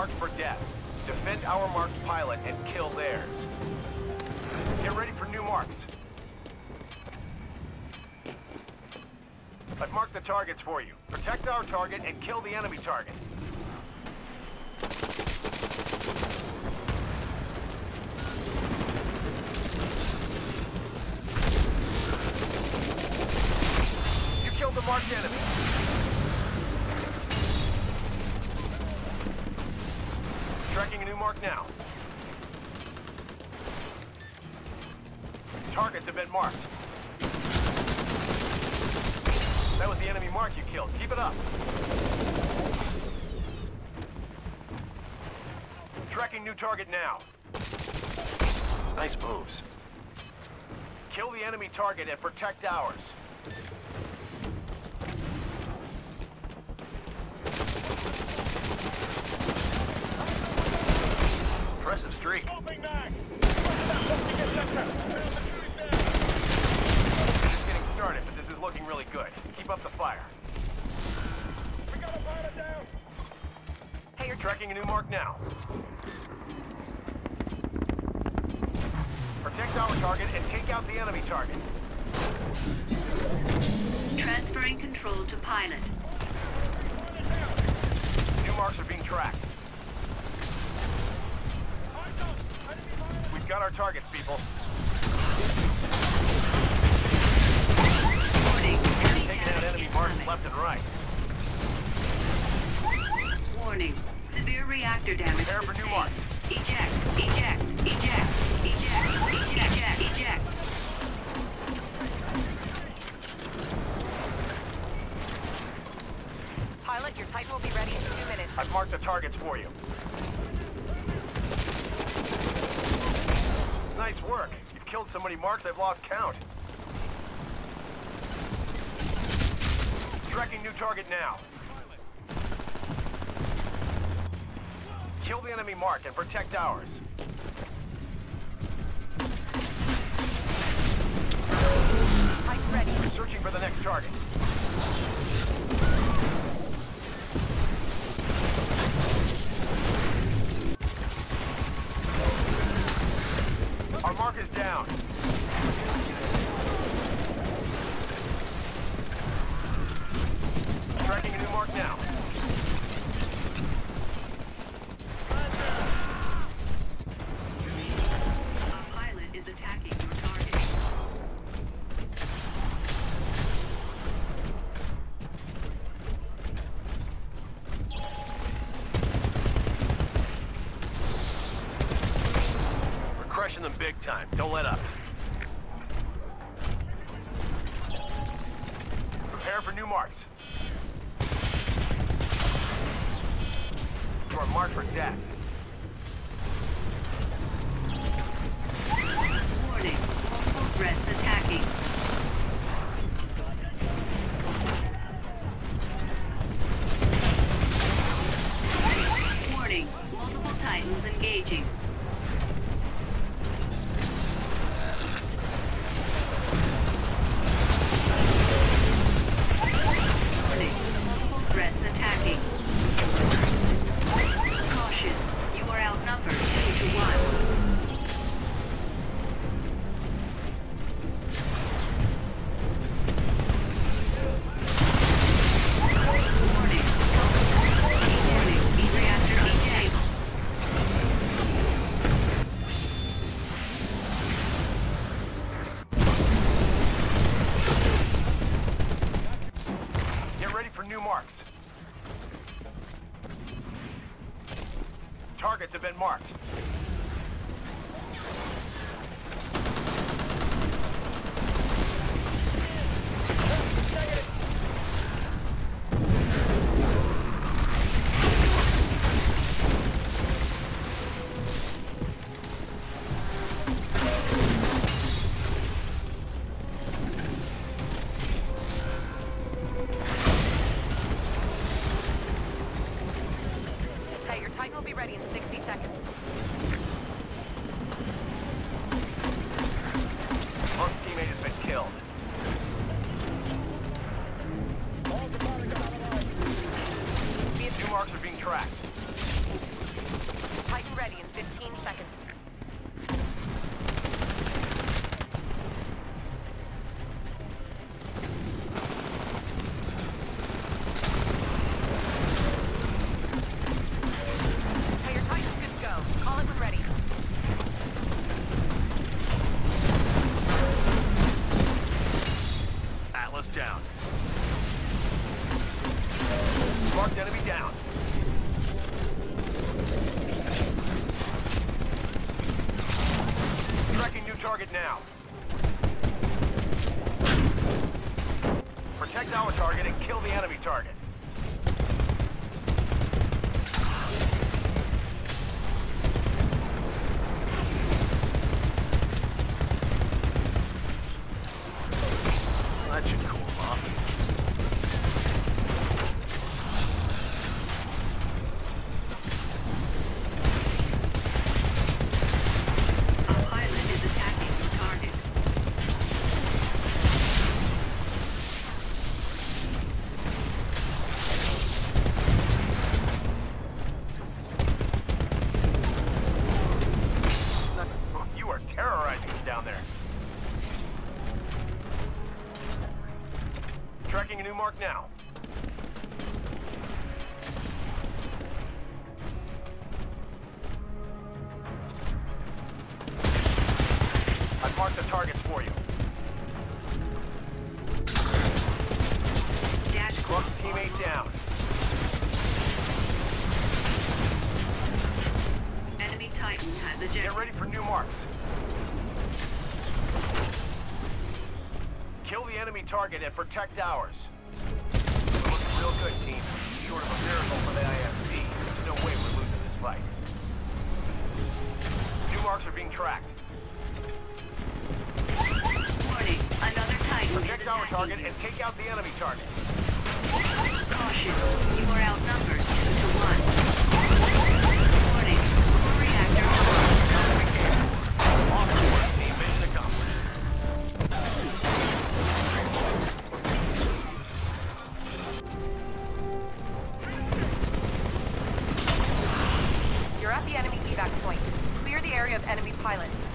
marked for death. Defend our marked pilot and kill theirs. Get ready for new marks. I've marked the targets for you. Protect our target and kill the enemy target. You killed the marked enemy. Tracking a new mark now. Targets have been marked. That was the enemy mark you killed. Keep it up. Tracking new target now. Nice moves. Kill the enemy target and protect ours. Impressive streak. Just getting started, but this is looking really good. Keep up the fire. Hey, a new mark now. Protect our target and take out the enemy target. Transferring control to pilot. New marks are being tracked. We've got our targets, people. Taking out enemy marks left and right. Warning. Severe reactor damage. Prepare for new sustained. marks. Eject. Eject. Eject. Eject. Eject. Eject. Pilot, your Titan will be ready in two minutes. I've marked the targets for you. Nice work. You've killed so many marks I've lost count. Tracking new target now. Kill the enemy mark and protect ours. Titan ready. Searching for the next target. Our mark is down. Tracking a new mark now. A pilot is attacking your target. We're them big time. Don't let up. Prepare for new marks. You are marked for death. Warning. Targets have been marked. Titan will be ready in 60 seconds. One teammate has been killed. Two marks are being tracked. Target now. Protect our target and kill the enemy target. Tracking a new mark now. I've marked the targets for you. Target and protect ours. We're looking real good, team. Short of a miracle for the IMC, there's no way we're losing this fight. New marks are being tracked. Warning, another Titan Protect our target and take out the enemy target. evac point. Clear the area of enemy pilots.